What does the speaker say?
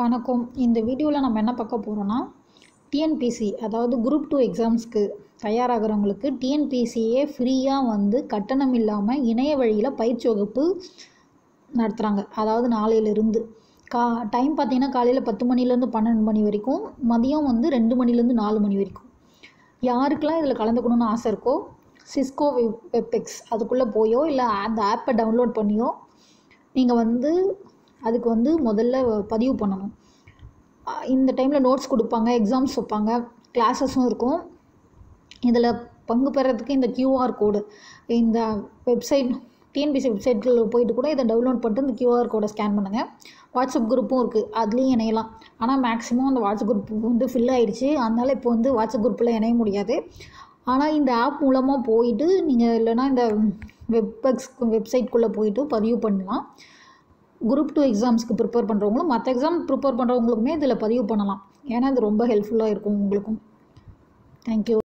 வணக்கம். இந்த வீடியோவில் நம்ம என்ன பார்க்க போகிறோன்னா டிஎன்பிசி அதாவது குரூப் டூ எக்ஸாம்ஸ்க்கு தயாராகிறவங்களுக்கு டிஎன்பிசியே ஃப்ரீயாக வந்து கட்டணம் இல்லாமல் இணைய வழியில் பயிற்சி வகுப்பு நடத்துகிறாங்க அதாவது நாளையிலிருந்து கா டைம் பார்த்தீங்கன்னா காலையில் பத்து மணிலேருந்து பன்னெண்டு மணி வரைக்கும் மதியம் வந்து ரெண்டு மணிலேருந்து நாலு மணி வரைக்கும். யாருக்கெல்லாம் இதில் கலந்துக்கணும்னு ஆசை இருக்கோ சிஸ்கோ வெப் வெப்பெக்ஸ் அதுக்குள்ளே போயோ இல்லை அந்த ஆப்பை டவுன்லோட் பண்ணியோ நீங்கள் வந்து அதுக்கு வந்து முதல்ல பதிவு பண்ணணும். இந்த டைமில் நோட்ஸ் கொடுப்பாங்க எக்ஸாம்ஸ் வைப்பாங்க கிளாஸஸும் இருக்கும். இதில் பங்கு பெறதுக்கு இந்த கியூஆர் கோடு இந்த வெப்சைட் டிஎன்பிசி வெப்சைட்டில் போயிட்டு கூட இதை டவுன்லோட் பண்ணிட்டு இந்த கியூஆர் கோடை ஸ்கேன் பண்ணுங்கள் வாட்ஸ்அப் குரூப்பும் இருக்குது அதுலேயும் இணையலாம். ஆனால் மேக்ஸிமம் அந்த வாட்ஸ்அப் குரூப் வந்து ஃபில் ஆகிடுச்சு அதனால் இப்போ வந்து வாட்ஸ்அப் குரூப்பில் இணைய முடியாது. ஆனால் இந்த ஆப் மூலமாக போயிட்டு நீங்கள் இல்லைன்னா இந்த வெப்பெக்ஸ் வெப்சைட்குள்ளே போயிட்டு பதிவு பண்ணலாம். குரூப் டூ எக்ஸாம்ஸ்க்கு ப்ரிப்பேர் பண்ணுறவங்களும் மற்ற எக்ஸாம் ப்ரிப்பேர் பண்ணுறவங்களுக்குமே இதில் பதிவு பண்ணலாம். ஏன்னா இது ரொம்ப ஹெல்ப்ஃபுல்லாக இருக்கும் உங்களுக்கும். தேங்க்யூ